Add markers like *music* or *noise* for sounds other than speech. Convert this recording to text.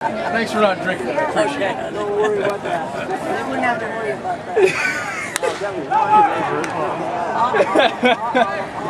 Thanks for not drinking. I appreciate it. Don't worry about that. They wouldn't have to worry about that. *laughs* *laughs*